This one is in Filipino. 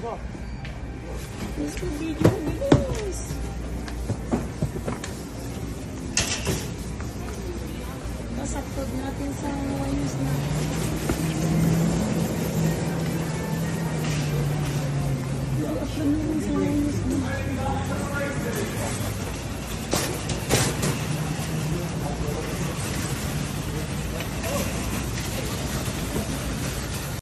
Bilis video, bilis. Pasapod natin sa.